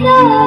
love.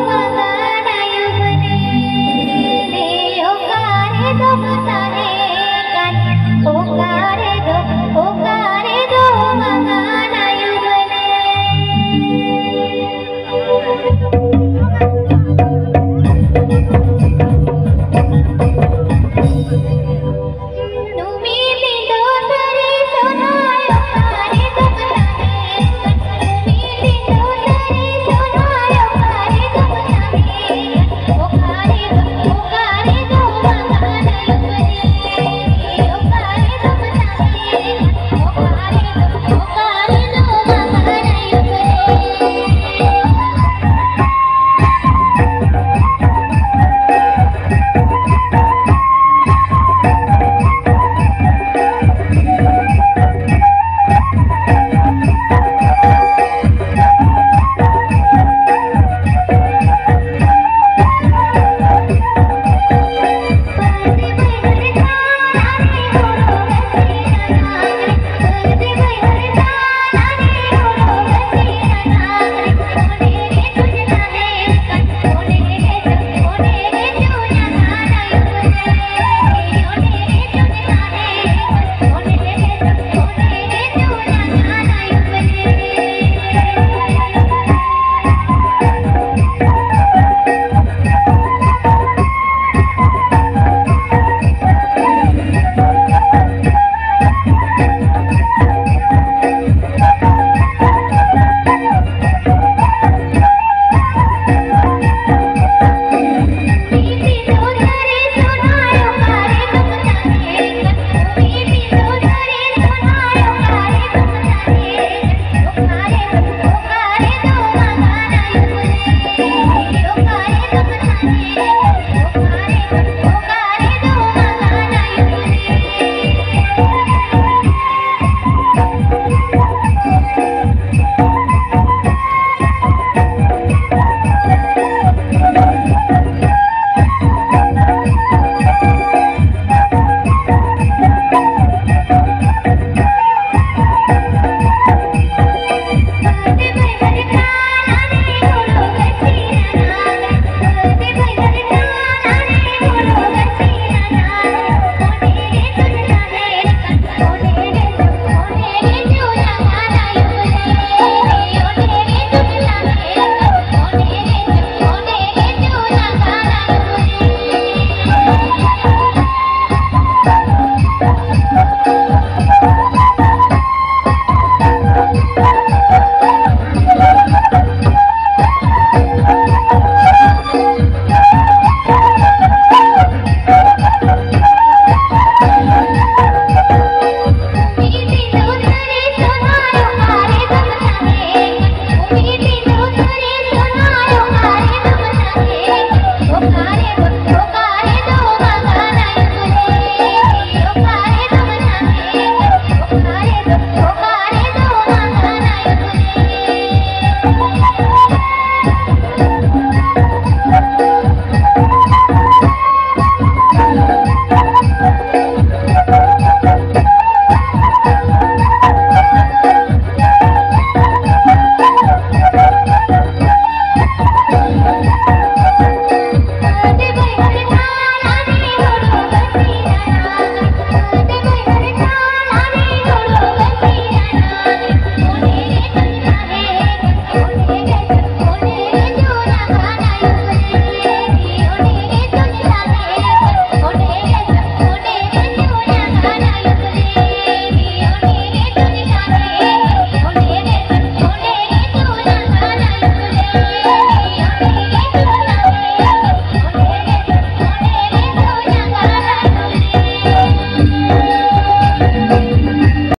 Thank